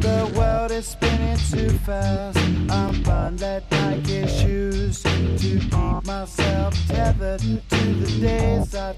The world is spinning too fast. I'm bound let my issues to keep myself tethered to the days I